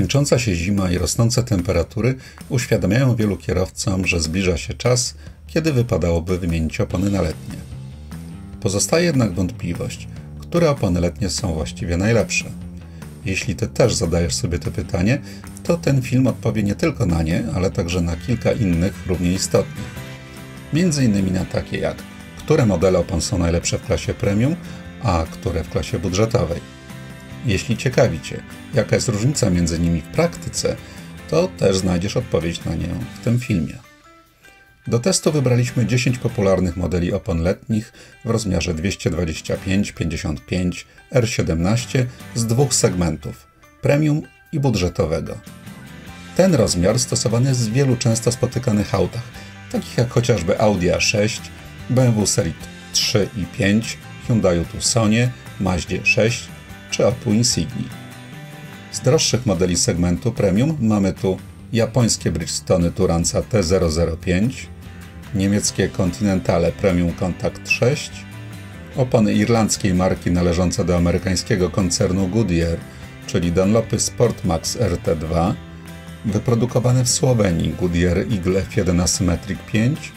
Kończąca się zima i rosnące temperatury uświadamiają wielu kierowcom, że zbliża się czas, kiedy wypadałoby wymienić opony na letnie. Pozostaje jednak wątpliwość, które opony letnie są właściwie najlepsze. Jeśli ty też zadajesz sobie to pytanie, to ten film odpowie nie tylko na nie, ale także na kilka innych równie istotnych. Między innymi na takie jak, które modele opon są najlepsze w klasie premium, a które w klasie budżetowej. Jeśli ciekawi Cię, jaka jest różnica między nimi w praktyce, to też znajdziesz odpowiedź na nią w tym filmie. Do testu wybraliśmy 10 popularnych modeli opon letnich w rozmiarze 225-55 R17 z dwóch segmentów premium i budżetowego. Ten rozmiar stosowany jest w wielu często spotykanych autach, takich jak chociażby Audi A6, BMW serii 3 i 5, Hyundai Tucsonie, Mazdzie 6 czy Opel Insigni. Z droższych modeli segmentu premium mamy tu japońskie Bridgestone Turanza T005, niemieckie Continentale Premium Contact 6, opony irlandzkiej marki należące do amerykańskiego koncernu Goodyear, czyli Dunlopy Sportmax RT2, wyprodukowane w Słowenii Goodyear Eagle F1 Asymmetric 5,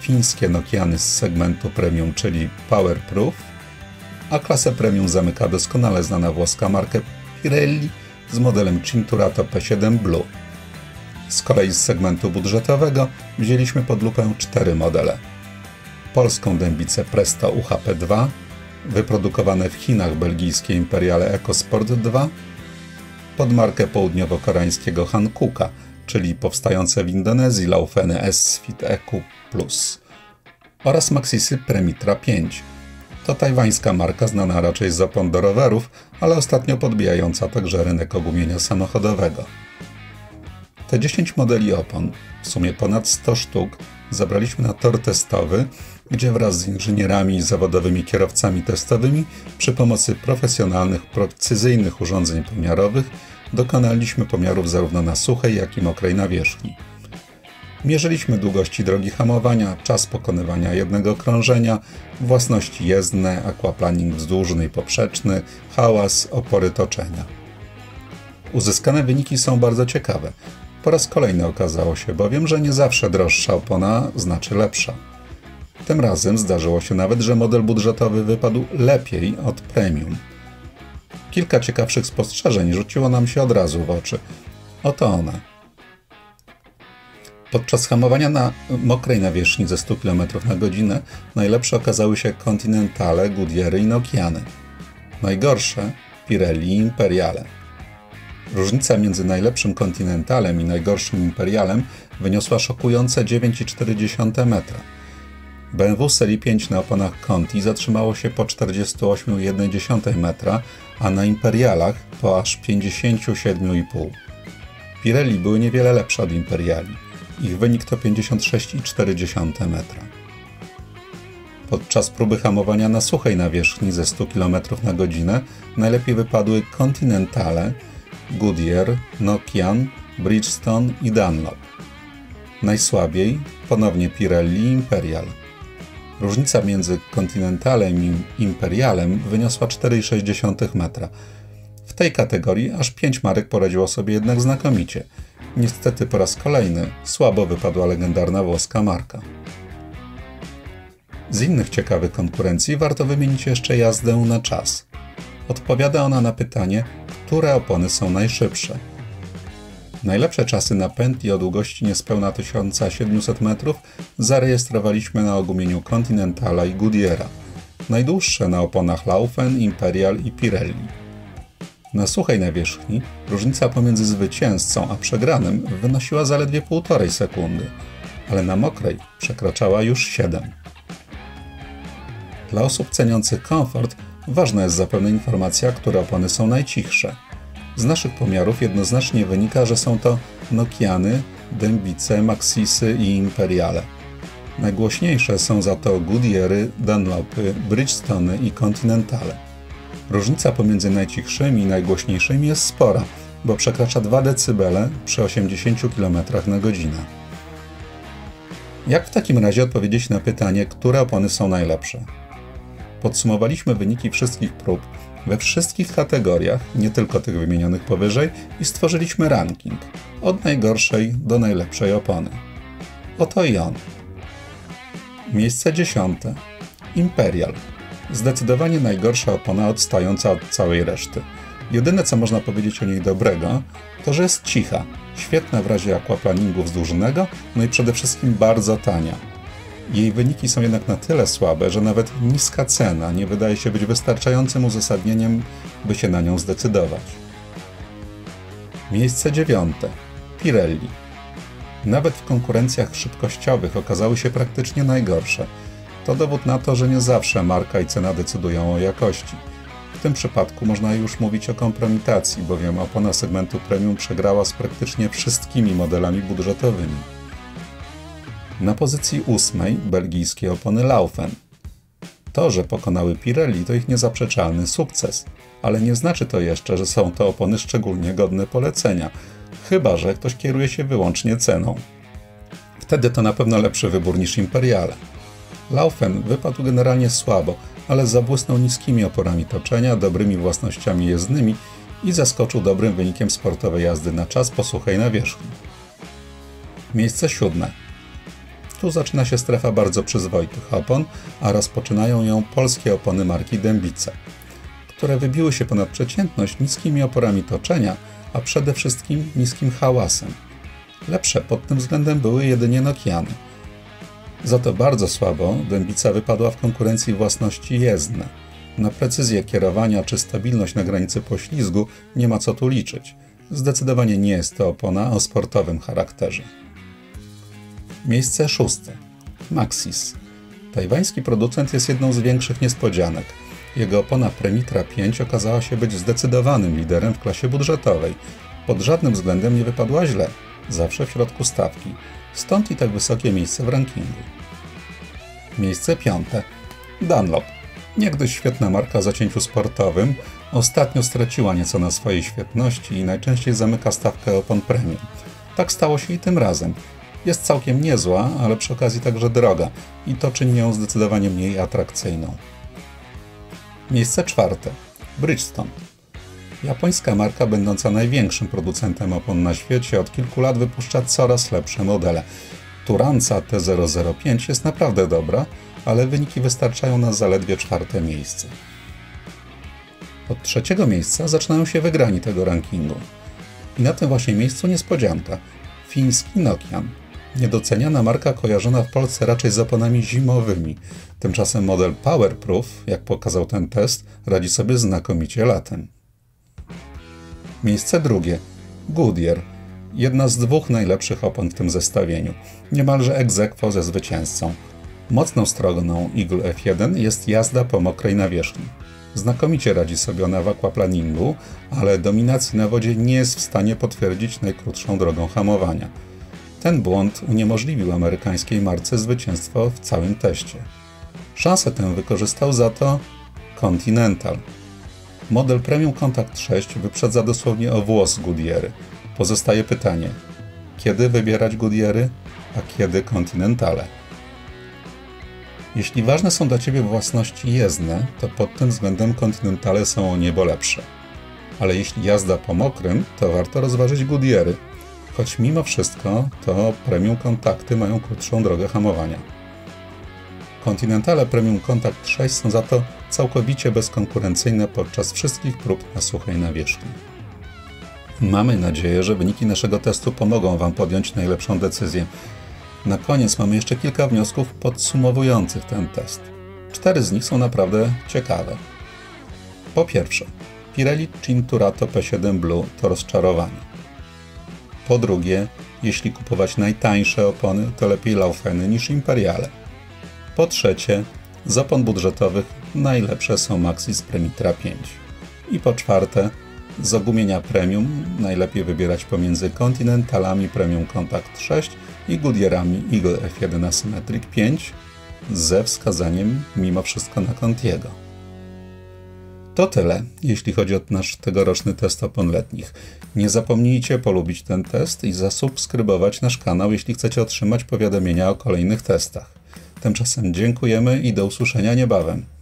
fińskie Nokiany z segmentu premium, czyli Powerproof, a klasę premium zamyka doskonale znana włoska marka Pirelli z modelem Cinturato P7 Blue. Z kolei z segmentu budżetowego wzięliśmy pod lupę cztery modele. Polską dębicę Presto UHP2, wyprodukowane w Chinach belgijskie Imperiale EcoSport 2, pod markę południowo-koreańskiego Hankuka, czyli powstające w Indonezji Laufeny S-Fit EQ Plus oraz Maxisy Premitra 5, to tajwańska marka znana raczej z opon do rowerów, ale ostatnio podbijająca także rynek ogumienia samochodowego. Te 10 modeli opon, w sumie ponad 100 sztuk, zabraliśmy na tor testowy, gdzie wraz z inżynierami i zawodowymi kierowcami testowymi przy pomocy profesjonalnych, precyzyjnych urządzeń pomiarowych dokonaliśmy pomiarów zarówno na suchej, jak i mokrej nawierzchni. Mierzyliśmy długości drogi hamowania, czas pokonywania jednego krążenia, własności jezdne, aquaplaning wzdłużny i poprzeczny, hałas, opory toczenia. Uzyskane wyniki są bardzo ciekawe. Po raz kolejny okazało się bowiem, że nie zawsze droższa opona znaczy lepsza. Tym razem zdarzyło się nawet, że model budżetowy wypadł lepiej od premium. Kilka ciekawszych spostrzeżeń rzuciło nam się od razu w oczy. Oto one. Podczas hamowania na mokrej nawierzchni ze 100 km na godzinę najlepsze okazały się Continentale, Goodyeary i Nokiany. Najgorsze Pirelli i Imperiale. Różnica między najlepszym Continentalem i najgorszym Imperialem wyniosła szokujące 9,4 metra. BMW serii 5 na oponach Conti zatrzymało się po 48,1 metra, a na Imperialach po aż 57,5. Pirelli były niewiele lepsze od Imperiali. Ich wynik to 56,4 metra. Podczas próby hamowania na suchej nawierzchni ze 100 km na godzinę najlepiej wypadły Continentale, Goodyear, Nokian, Bridgestone i Dunlop. Najsłabiej ponownie Pirelli i Imperial. Różnica między Continentalem i Imperialem wyniosła 4,6 metra. W tej kategorii aż 5 marek poradziło sobie jednak znakomicie – Niestety po raz kolejny słabo wypadła legendarna włoska marka. Z innych ciekawych konkurencji warto wymienić jeszcze jazdę na czas. Odpowiada ona na pytanie, które opony są najszybsze. Najlepsze czasy na pętli o długości niespełna 1700 metrów zarejestrowaliśmy na ogumieniu Continentala i Goodyeara, najdłuższe na oponach Laufen, Imperial i Pirelli. Na suchej nawierzchni różnica pomiędzy zwycięzcą a przegranym wynosiła zaledwie 1,5 sekundy, ale na mokrej przekraczała już 7. Dla osób ceniących komfort ważna jest zapewne informacja, które opony są najcichsze. Z naszych pomiarów jednoznacznie wynika, że są to Nokiany, Dębice, Maxisy i Imperiale. Najgłośniejsze są za to Goodyeary, Dunlopy, Bridgestone i Continentale. Różnica pomiędzy najcichszymi i najgłośniejszymi jest spora, bo przekracza 2 dB przy 80 km na godzinę. Jak w takim razie odpowiedzieć na pytanie, które opony są najlepsze? Podsumowaliśmy wyniki wszystkich prób we wszystkich kategoriach, nie tylko tych wymienionych powyżej, i stworzyliśmy ranking od najgorszej do najlepszej opony. Oto i on. Miejsce dziesiąte. Imperial. Zdecydowanie najgorsza opona odstająca od całej reszty. Jedyne co można powiedzieć o niej dobrego, to że jest cicha, świetna w razie aquaplaningu wzdłużnego, no i przede wszystkim bardzo tania. Jej wyniki są jednak na tyle słabe, że nawet niska cena nie wydaje się być wystarczającym uzasadnieniem, by się na nią zdecydować. Miejsce dziewiąte. Pirelli. Nawet w konkurencjach szybkościowych okazały się praktycznie najgorsze. To dowód na to, że nie zawsze marka i cena decydują o jakości. W tym przypadku można już mówić o kompromitacji, bowiem opona segmentu premium przegrała z praktycznie wszystkimi modelami budżetowymi. Na pozycji ósmej belgijskie opony Laufen. To, że pokonały Pirelli, to ich niezaprzeczalny sukces, ale nie znaczy to jeszcze, że są to opony szczególnie godne polecenia, chyba że ktoś kieruje się wyłącznie ceną. Wtedy to na pewno lepszy wybór niż Imperiale. Laufen wypadł generalnie słabo, ale zabłysnął niskimi oporami toczenia, dobrymi własnościami jezdnymi i zaskoczył dobrym wynikiem sportowej jazdy na czas po suchej nawierzchni. Miejsce siódme. Tu zaczyna się strefa bardzo przyzwoitych opon, a rozpoczynają ją polskie opony marki Dębice, które wybiły się ponad przeciętność niskimi oporami toczenia, a przede wszystkim niskim hałasem. Lepsze pod tym względem były jedynie Nokiany. Za to bardzo słabo Dębica wypadła w konkurencji własności jezdne. Na precyzję kierowania czy stabilność na granicy poślizgu nie ma co tu liczyć. Zdecydowanie nie jest to opona o sportowym charakterze. Miejsce szóste. Maxis. Tajwański producent jest jedną z większych niespodzianek. Jego opona Premitra 5 okazała się być zdecydowanym liderem w klasie budżetowej. Pod żadnym względem nie wypadła źle, zawsze w środku stawki. Stąd i tak wysokie miejsce w rankingu. Miejsce piąte. Dunlop. Niegdyś świetna marka o zacięciu sportowym, ostatnio straciła nieco na swojej świetności i najczęściej zamyka stawkę opon premium. Tak stało się i tym razem. Jest całkiem niezła, ale przy okazji także droga i to czyni ją zdecydowanie mniej atrakcyjną. Miejsce czwarte. Bridgestone. Japońska marka będąca największym producentem opon na świecie od kilku lat wypuszcza coraz lepsze modele. Turanca T005 jest naprawdę dobra, ale wyniki wystarczają na zaledwie czwarte miejsce. Od trzeciego miejsca zaczynają się wygrani tego rankingu. I na tym właśnie miejscu niespodzianka. Fiński Nokian. Niedoceniana marka kojarzona w Polsce raczej z oponami zimowymi. Tymczasem model Powerproof, jak pokazał ten test, radzi sobie znakomicie latem. Miejsce drugie. Goodyear. Jedna z dwóch najlepszych opon w tym zestawieniu. Niemalże egzekwo ze zwycięzcą. Mocną stroną Eagle F1 jest jazda po mokrej nawierzchni. Znakomicie radzi sobie ona w aquaplaningu, ale dominacji na wodzie nie jest w stanie potwierdzić najkrótszą drogą hamowania. Ten błąd uniemożliwił amerykańskiej marce zwycięstwo w całym teście. Szansę tę wykorzystał za to Continental. Model Premium Contact 6 wyprzedza dosłownie o włos Goodyeary. Pozostaje pytanie, kiedy wybierać Goodyeary, a kiedy Continentale? Jeśli ważne są dla Ciebie własności jezdne, to pod tym względem Continentale są o niebo lepsze. Ale jeśli jazda po mokrym, to warto rozważyć Goodyeary, choć mimo wszystko to premium kontakty mają krótszą drogę hamowania. Continentale Premium Contact 6 są za to całkowicie bezkonkurencyjne podczas wszystkich prób na suchej nawierzchni. Mamy nadzieję, że wyniki naszego testu pomogą Wam podjąć najlepszą decyzję. Na koniec mamy jeszcze kilka wniosków podsumowujących ten test. Cztery z nich są naprawdę ciekawe. Po pierwsze, Pirelli Cinturato P7 Blue to rozczarowanie. Po drugie, jeśli kupować najtańsze opony, to lepiej Laufeny niż Imperiale. Po trzecie, z opon budżetowych najlepsze są Maxis Premitra 5. I po czwarte, z ogumienia premium najlepiej wybierać pomiędzy Continentalami Premium Contact 6 i Goodyearami Eagle F1 Asymmetric 5 ze wskazaniem mimo wszystko na Contiego. To tyle, jeśli chodzi o nasz tegoroczny test opon letnich. Nie zapomnijcie polubić ten test i zasubskrybować nasz kanał, jeśli chcecie otrzymać powiadomienia o kolejnych testach. Tymczasem dziękujemy i do usłyszenia niebawem.